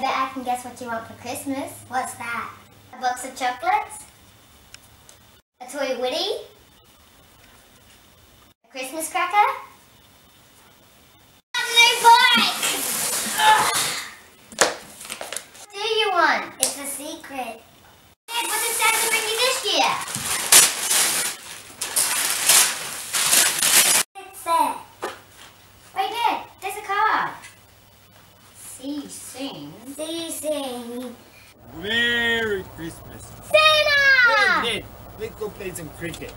I bet I can guess what you want for Christmas. What's that? A box of chocolates? A toy Woody? A Christmas cracker? A new bike! What do you want? It's a secret. See you soon. See you. Merry Christmas. Santa! Hey, Ned, let's go play some cricket.